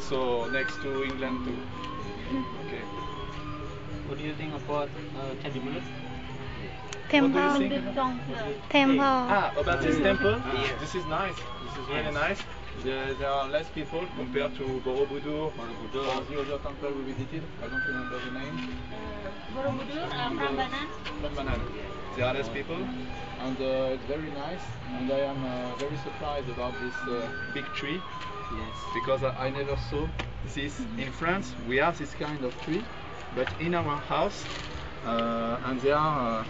so next to England too. Okay. What do you think about uh, Candi Temple. What do you think? Temple. Ah, about this temple? Yes. This is nice. This is really nice. There, there are less people compared to Borobudur or the other temple we visited. I don't remember the name. Borobudur, uh, Prambanan. Prambanan. There are less people and uh, it's very nice and I am uh, very surprised about this uh, big tree Yes. because I, I never saw this in France. We have this kind of tree, but in our house, uh, and they are uh,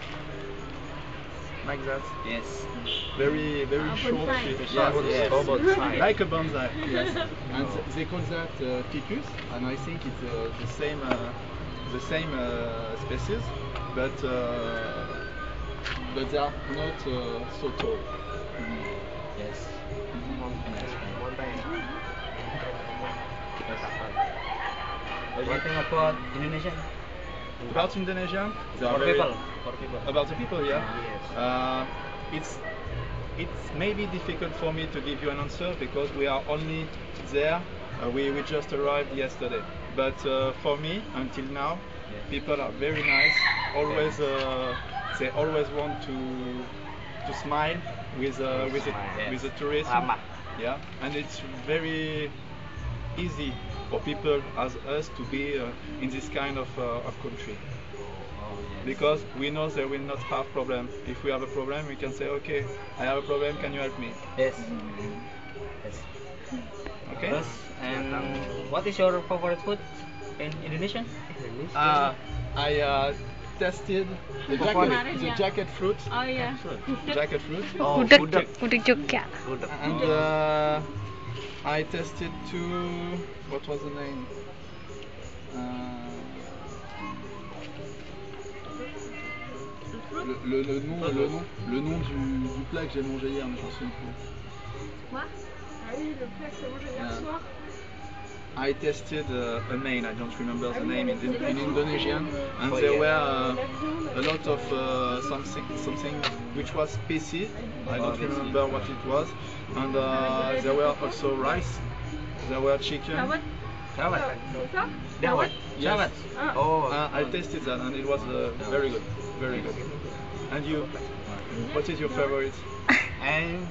like that. Yes. Very, very A short bonsai. tree. Yes, Yes, yes. bonsai. Bonsai. like a bonsai. Yes, and th- they call that uh, ficus, and I think it's uh, the same, uh, the same uh, species, but uh, but they are not uh, so tall. Yes. What do you think about Indonesia? About Indonesia, For very- people. For people. About the people, yeah. Yes. Uh, it's it's maybe difficult for me to give you an answer because we are only there. Uh, we, we just arrived yesterday. But uh, for me, until now, Yes. people are very nice. Always, uh, they always want to to smile with uh, with the, Smile, yes. with the tourists. Yeah, and it's very easy for people as us to be uh, in this kind of, uh, of country Oh, because we know they will not have problem. If we have a problem, we can say, okay, I have a problem. Can you help me? Yes. Yes. Okay. Terus, and what is your favorite food in Indonesia? Uh, I uh, tested the jacket, the jacket fruit, Oh iya. jacket fruit, Oh, Gudeg, gudeg. gudeg Jogja. Gudeg. and uh, I tested two. What was the name? Uh, le, le- le nom, le nom, le nom du, du plat que j'ai mangé hier, mais je m'en souviens plus. Quoi? Ah oui, le plat que j'ai mangé hier Yeah. soir? I tested uh, a main, I don't remember the name, in, in Indonesian, and Oh, there yeah. were uh, a lot of uh, something, something which was spicy. I don't spicy. remember what it was, and uh, there were also rice. There were chicken. Dawet. Dawet. C'est ça Yes. Ah. Oh. Uh, I tasted that, and it was uh, very good, very good. And you, what is your favorite? And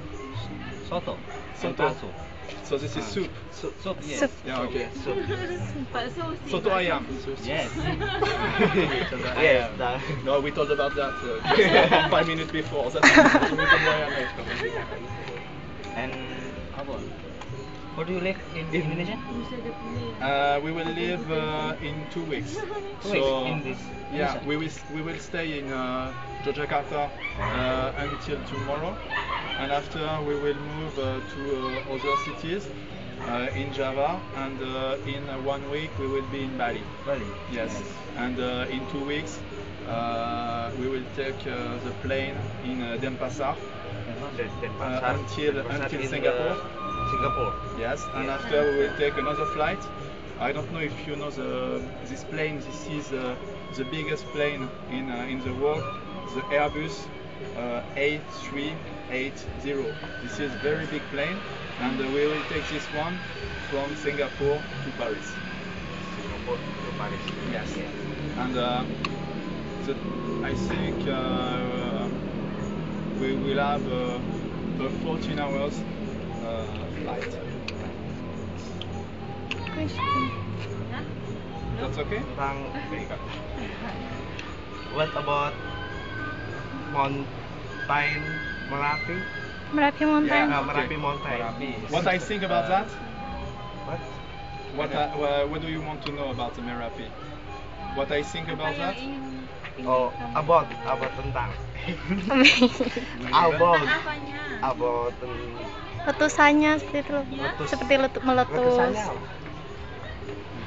soto. Soto. So this is Ah. soup. Soup. Soup. Yes. Soup. Yeah, okay. Soup. Bakso aussi. Soto ayam. Yes. Soto Yes. No, we talked about that uh, just five minutes before. That's the reason why I made And apa? Where do you live in Indonesia? Bisa dia punya. Uh, we will live uh, in two weeks. Two weeks in this yeah, we will we will stay in uh, Yogyakarta uh, until tomorrow, and after we will move uh, to uh, other cities uh, in Java, and uh, in one week we will be in Bali. Bali. Yes, and uh, in two weeks uh, we will take uh, the plane in uh, Denpasar uh, until until Singapore. Singapore. Yes, and after we will take another flight. I don't know if you know the this plane. This is uh, the biggest plane in uh, in the world, the Airbus uh, A380. This is very big plane, and uh, we will take this one from Singapore to Paris. Singapore to Paris. Yes, and uh, the, I think uh, we will have uh, a 14 hours uh, flight. That's okay? What about mountain Merapi? Merapi Mountain. Yeah, okay. Merapi Mountain. What I think about that? What? What, I, wha- what do you want to know about the Merapi? What I think about that? Oh, about about tentang. About about Letusannya seperti itu. Ya. Seperti letu- meletus. letusannya.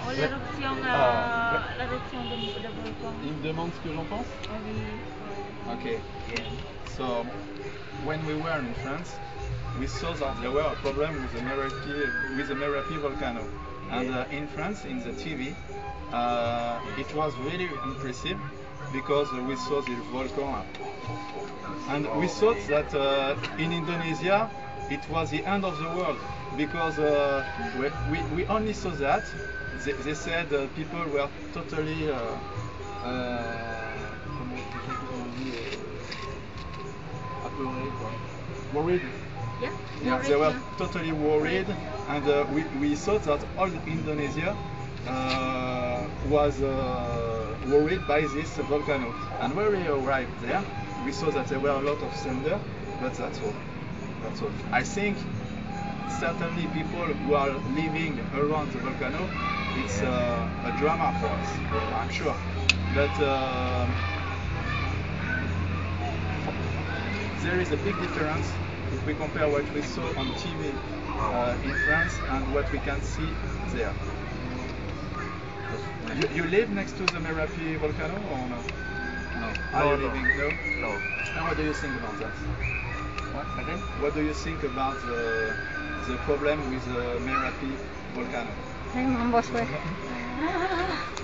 Oh, l'éruption, euh, l'éruption de, de volcan. Il me demande ce que j'en pense? Oh oui. Okay. Yeah. So, when we were in France, we saw that there were a problem with the Merapi, with the Merapi volcano. And uh, in France, in the TV, uh, it was really impressive because we saw the volcano. And we thought that uh, in Indonesia, it was the end of the world because uh, we, we, only saw that. They, they said uh, people were totally quoi. worried. Yeah. Yeah, they were totally worried, and uh, we, we thought that all Indonesia uh, was uh, worried by this volcano. And when we arrived there, we saw that there were a lot of thunder, but that's all. That's all. I think certainly people who are living around the volcano, it's uh, a drama for us. I'm sure, but. There is a big difference if we compare what we saw on TV uh, in France and what we can see there. You, you live next to the Merapi volcano or no? No. Are No, you no. living? No. No. And what do you think about that? What? Again? What do you think about the, the problem with the Merapi volcano? Saya mampus weh.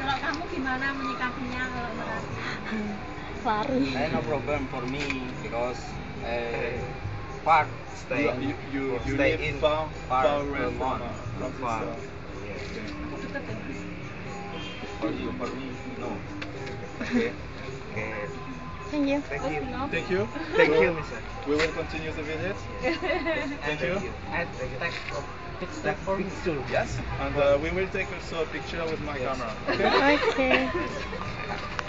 Kalau kamu gimana menyikapinya kalau Merapi? Lari. Eh, no problem for me because uh, far stay You, you, you, you stay live in far, far, far away from, uh, from far. Yes. For you, for me, no. Okay. Okay. Thank you. Thank you. Thank you. Thank you, Mister. We will continue the visit. Thank you. And take picture for me too. Yes, and uh, we will take also a picture with my Yes. camera. Okay? Okay.